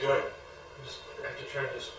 good. I'm just, I have to try and just